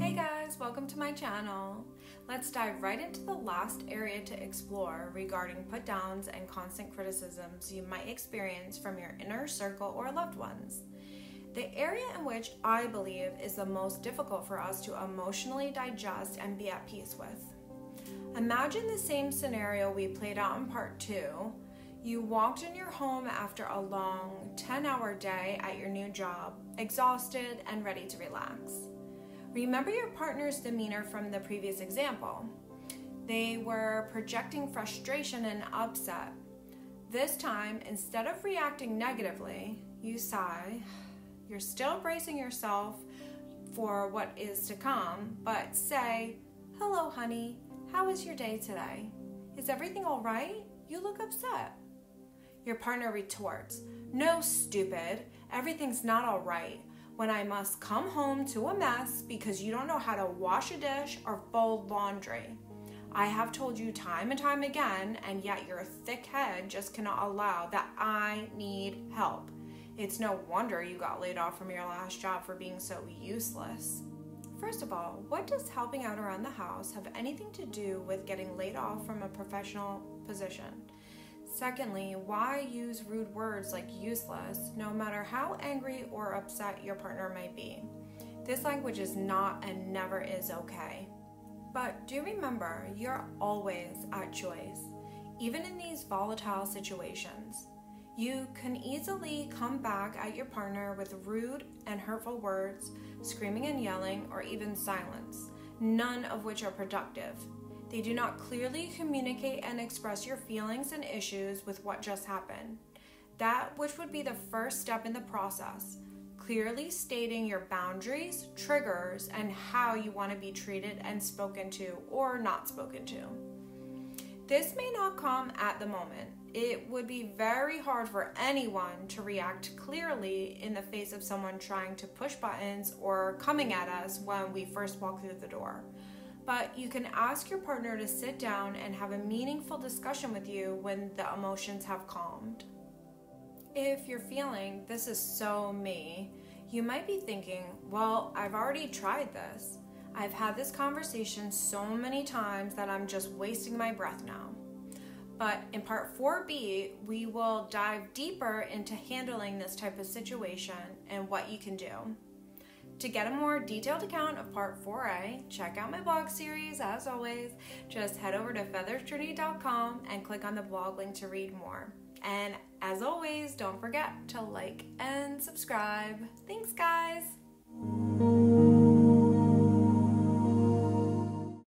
Hey guys, welcome to my channel. Let's dive right into the last area to explore regarding put downs and constant criticisms you might experience from your inner circle or loved ones. The area in which I believe is the most difficult for us to emotionally digest and be at peace with. Imagine the same scenario we played out in part two. You walked in your home after a long 10 hour day at your new job, exhausted and ready to relax. Remember your partner's demeanor from the previous example. They were projecting frustration and upset. This time, instead of reacting negatively, you sigh. You're still bracing yourself for what is to come, but say, Hello, honey. How was your day today? Is everything all right? You look upset. Your partner retorts, No, stupid. Everything's not all right when I must come home to a mess because you don't know how to wash a dish or fold laundry. I have told you time and time again, and yet your thick head just cannot allow that I need help. It's no wonder you got laid off from your last job for being so useless. First of all, what does helping out around the house have anything to do with getting laid off from a professional position? Secondly, why use rude words like useless no matter how angry or upset your partner might be? This language is not and never is okay. But do remember, you're always at choice, even in these volatile situations. You can easily come back at your partner with rude and hurtful words, screaming and yelling, or even silence, none of which are productive. They do not clearly communicate and express your feelings and issues with what just happened. That which would be the first step in the process, clearly stating your boundaries, triggers, and how you want to be treated and spoken to or not spoken to. This may not come at the moment. It would be very hard for anyone to react clearly in the face of someone trying to push buttons or coming at us when we first walk through the door but you can ask your partner to sit down and have a meaningful discussion with you when the emotions have calmed. If you're feeling this is so me, you might be thinking, well, I've already tried this. I've had this conversation so many times that I'm just wasting my breath now. But in part 4B, we will dive deeper into handling this type of situation and what you can do. To get a more detailed account of Part 4A, check out my blog series. As always, just head over to feathersjourney.com and click on the blog link to read more. And as always, don't forget to like and subscribe. Thanks, guys!